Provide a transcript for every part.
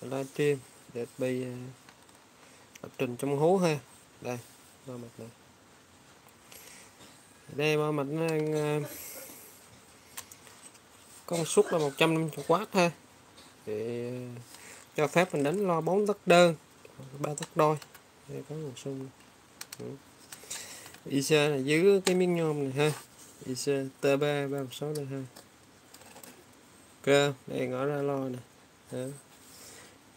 livestream để bị ờ, lập trình trong hố ha. Đây, ba mặt này. Đây, ba mặt nó đang ờ, công suất là 150W ha. Để ờ, cho phép mình đánh lo 4 tấc đơn ba tấc đôi. Đây, có một sung IC là giữ cái miếng nhôm này ha. IC T3 36 đây ha. Cơ, đây, ngõ ra lo nè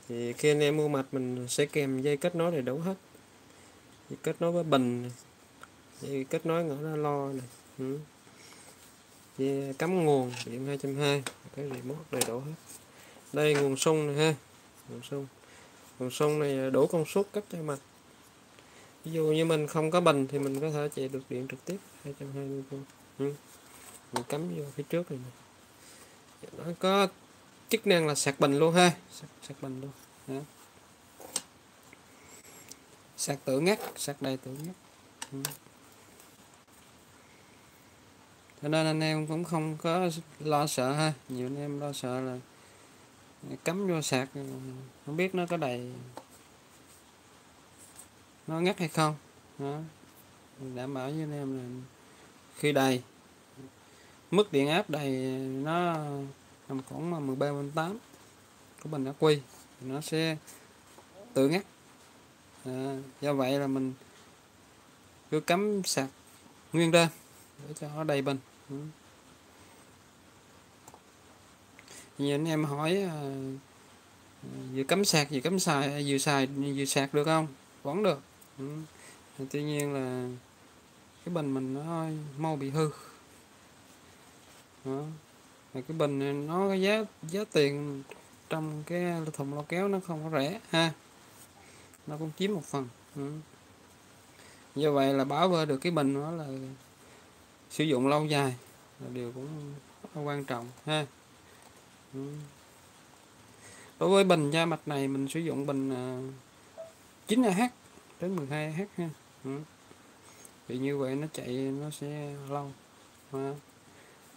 thì khi anh em mua mạch mình sẽ kèm dây kết nối đầy đủ hết. Thì kết nối với bình dây kết nối ngõ ra lo này. Ừ. dây cắm nguồn điện 220 cái remote đầy đủ hết. Đây nguồn sung này ha. Nguồn sung. Nguồn sung này đủ công suất cấp cho mạch. Ví dụ như mình không có bình thì mình có thể chạy được điện trực tiếp 220 V ừ. mình cắm vô phía trước này nó có chức năng là sạc bình luôn ha. Sạc, sạc bình luôn. Ừ. sát sạc ngắt sạc đây tử ngắt. Ừ. Cho nên anh em cũng không có lo sợ ha. Nhiều anh em lo sợ là cắm vô sạc, không biết nó có đầy nó ngắt hay không. Đó. Đảm bảo với anh em là khi đầy, mức điện áp đầy nó nằm khoảng mà 13 8 của bình ắc quy nó sẽ tự ngắt à, do vậy là mình cứ cắm sạc nguyên đơn để cho nó đầy bình ừ. nhiều anh em hỏi à, vừa cắm sạc vừa cắm xài à, vừa xài vừa sạc được không vẫn được ừ. tuy nhiên là cái bình mình nó mau bị hư đó. Cái bình này nó giá giá tiền trong cái thùng lo kéo nó không có rẻ ha nó cũng chiếm một phần ừ. do vậy là bảo vệ được cái bình nó là sử dụng lâu dài là điều cũng quan trọng, ha ừ. đối với bình da mạch này, mình sử dụng bình à, chín 9Ah đến 12H ha ừ. thì như vậy nó chạy, nó sẽ lâu, ha.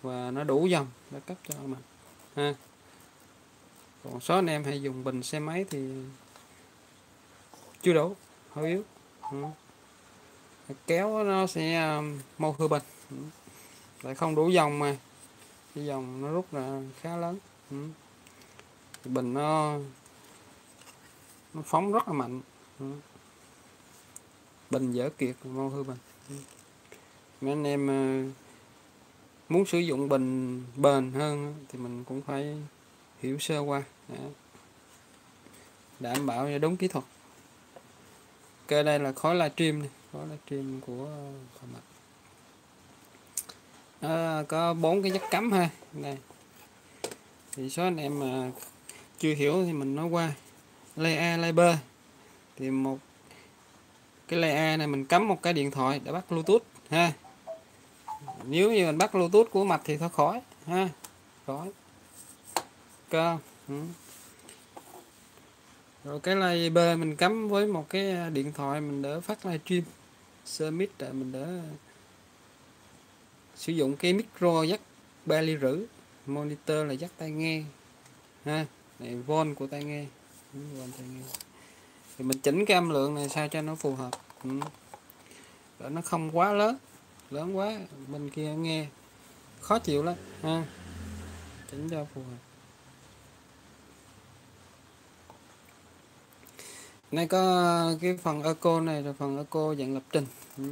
và nó đủ dòng để cấp cho mình ha còn số anh em hay dùng bình xe máy thì chưa đủ hơi yếu. Ừ. kéo nó sẽ um, mau hư bình ừ. lại không đủ dòng mà. Cái dòng nó rút là khá lớn. Ừ. bình nó nó phóng rất là mạnh. Ừ. Bình dở kiệt mau hư bình ừ. mấy anh em ờ, muốn sử dụng bình bền hơn thì mình cũng phải hiểu sơ qua. Đảm bảo cho đúng kỹ thuật. Ok đây là khối livestream này khối livestream của uh, Phạm Mạch à, có bốn cái chất cắm ha. Đây. Thì số anh em mà chưa hiểu thì mình nói qua. Lay A lay B. Thì một cái lay A này mình cắm một cái điện thoại để bắt Bluetooth ha. Nếu như mình bắt Bluetooth của mạch thì thôi khỏi ha. Khỏi cơ. Ừ. rồi cái layer B mình cắm với một cái à, điện thoại mình đỡ phát livestream. Sơ mic để mình đỡ sử dụng cái micro dắt ba ly rưỡi monitor là dắt tai nghe. Ha, này, von của tai nghe. Ừ, tai nghe. Thì mình chỉnh cái âm lượng này sao cho nó phù hợp. Ừ. Để nó không quá lớn lớn quá, bên kia nghe khó chịu lắm. Ha, chỉnh cho phù hợp. Nay có cái phần eco này là phần eco dạng lập trình. Ừ.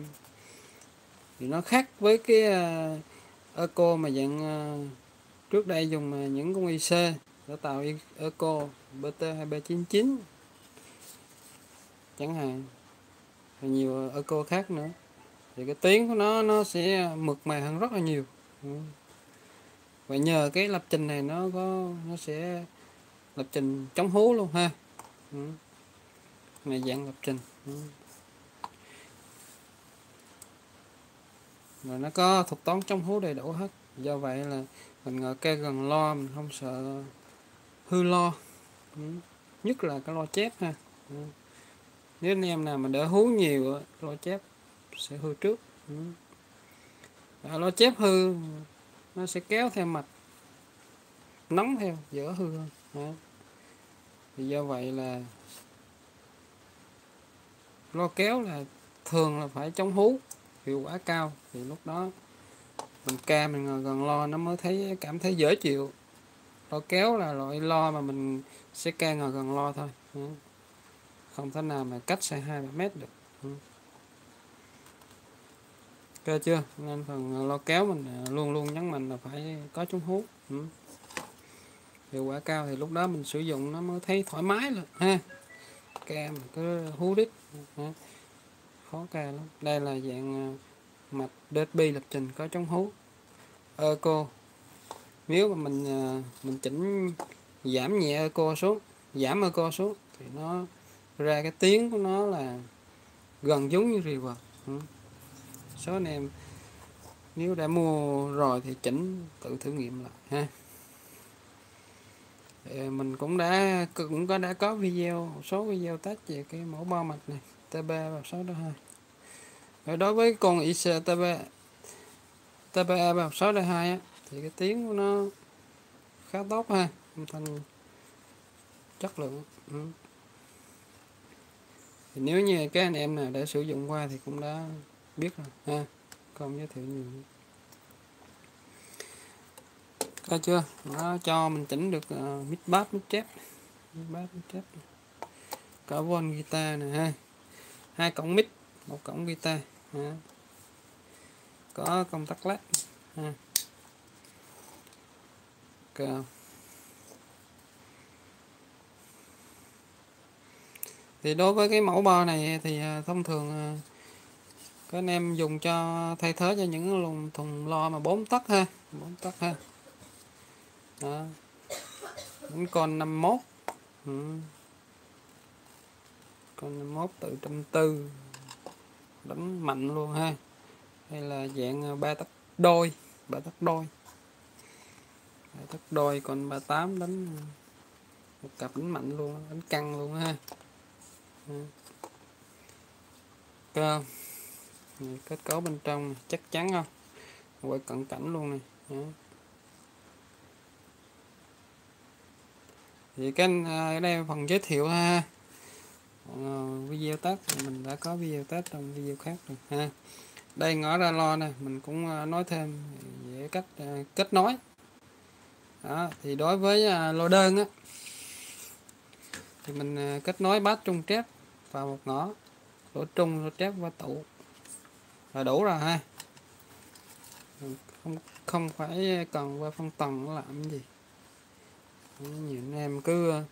Thì nó khác với cái ờ, eco mà dạng ờ, trước đây dùng ờ, những con IC để tạo eco BT2399 chẳng hạn. Và nhiều eco khác nữa. Thì cái tiếng của nó nó sẽ mượt mà hơn rất là nhiều. Ừ. Và nhờ cái lập trình này nó có, nó sẽ lập trình chống hú luôn ha. Ừ này dạng lập trình. Ừ. Và nó có thuật toán chống hú đầy đủ hết. Do vậy là mình ngồi kê gần lo, mình không sợ hư lo. Ừ. Nhất là cái lo chép ha. Ừ. Nếu anh em nào mà đỡ hú nhiều lo chép sẽ hư trước. Và lo chép hư, nó sẽ kéo theo mạch, nóng theo, dở hư hơn. Thì do vậy là lo kéo là thường là phải chống hú, hiệu quả cao. Thì lúc đó mình ca mình ngồi gần lo nó mới thấy cảm thấy dễ chịu. Lo kéo là loại lo mà mình sẽ ca ngồi gần lo thôi. Ừ. Không thể nào mà cách xa hai ba mét được. Ừ. Ok chưa? Nên phần lo kéo mình à, luôn luôn nhấn mạnh là phải có chống hút ừ. hiệu quả cao thì lúc đó mình sử dụng nó mới thấy thoải mái luôn, ha ca mình cứ hú đít. Khó ca lắm. Đây là dạng à, mạch DSP lập trình có chống hú. Eco nếu mà mình à, mình chỉnh, giảm nhẹ eco xuống, giảm eco xuống, thì nó ra cái tiếng của nó là gần giống như reverb số anh em, nếu đã mua rồi thì chỉnh tự thử nghiệm lại, ha mình cũng đã cũng có đã có video một số video test về cái mẫu bao mạch này TB và 602 rồi đối với con IC TB TBA 602 á, thì cái tiếng của nó khá tốt ha âm thanh chất lượng. Ừ. thì nếu như các anh em nào đã sử dụng qua thì cũng đã biết rồi ha. Không giới thiệu nhiều có chưa? Nó cho mình chỉnh được uh, mid bass mid chép. Mid bass mid chép. Cả guitar này ha. Hai cổng mid một cổng guitar ha. có công tắc led ha. Okay. thì đối với cái mẫu bo này thì ờ, thông thường ờ, các anh em dùng cho thay thế cho những lùng thùng lo mà bốn tấc ha. Bốn tấc ha đó. Đánh con 51 ừ. con 51 tự trăm tư. Đánh mạnh luôn ha. Hay là dạng à, ba tấc đôi. Ba tắc đôi. Ba tắc đôi còn 38 đánh à, một cặp đánh mạnh luôn đánh căng luôn ha. Ừ. Cơ. Kết cấu bên trong chắc chắn không? Quay cận cảnh luôn này. Thì cái à, ở đây phần giới thiệu ha. Ờ, video test thì mình đã có video test trong video khác rồi ha. Đây ngõ ra lo nè mình cũng à, nói thêm về cách à, kết nối. Đó, thì đối với lô đơn á thì mình kết nối bát trung trép vào một ngõ lỗ trung lỗ trép qua tủ. Là đủ rồi ha. Không không phải cần qua phân tầng làm gì nhiều anh em cứ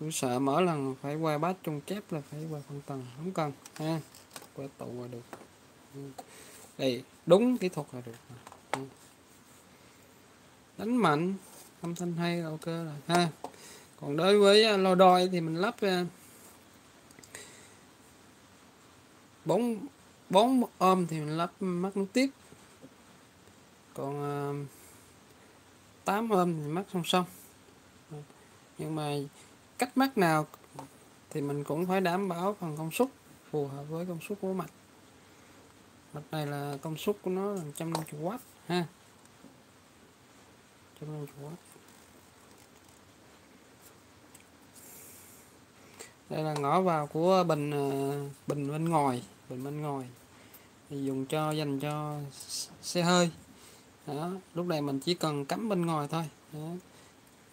cứ sợ mở lần phải qua bát trung chép là phải qua phân tầng, không cần ha. Qua tụ là được. Đây, đúng kỹ thuật là được ừ. đánh mạnh, âm thanh hay là ok rồi, ha. Còn đối với à, lo đôi thì mình lắp à, bốn bốn ôm thì mình lắp mắt nối tiếp còn à, tám 8 ôm thì mắt song song nhưng mà cách mắt nào thì mình cũng phải đảm bảo phần công suất phù hợp với công suất của mạch. Mạch này là công suất của nó là 150W ha. 150W đây là ngõ vào của bình ờ, bình bên ngoài, bình bên ngoài. Thì dùng cho, dành cho xe hơi. Đó. lúc này mình chỉ cần cắm bên ngoài thôi. Đó.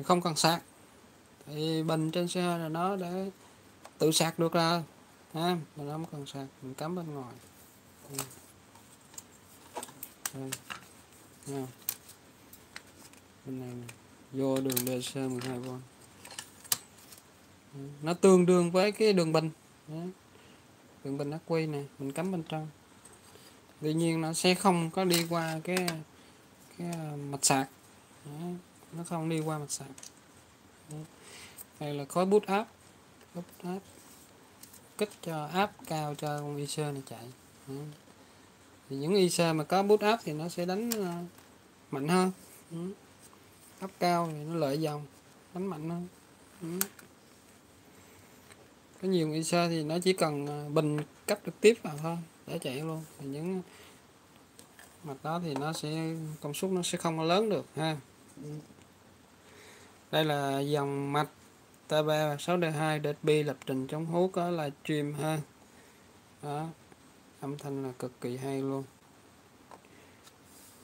không cần sạc thì bình trên xe là nó đã tự sạc được rồi ha mình không cần sạc, mình cắm bên ngoài. Ừ. Đây. Nha. bên này vô đường DC 12V nó tương đương với cái đường bình. Đường bình ắc quy này mình cắm bên trong. Tuy nhiên nó sẽ không có đi qua cái cái à, mạch sạc. Nó không đi qua mạch sạc đây là khối boot áp. Bút boot áp. Kích cho áp cao cho con IC này chạy. Thì những IC mà có boot áp thì nó sẽ đánh ờ, mạnh hơn. Áp cao thì nó lợi dòng, đánh mạnh hơn. Có nhiều IC thì nó chỉ cần ờ, bình cấp trực tiếp vào thôi, để chạy luôn. Thì những mặt đó thì nó sẽ, công suất nó sẽ không lớn được ha. Đây là dòng mạch ta 3 hoặc 6 d 2 đệt lập trình chống hú có livestream ha. Đó âm thanh là cực kỳ hay luôn.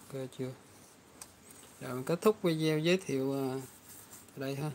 Ok chưa? Rồi mình kết thúc video giới thiệu uh, đây ha.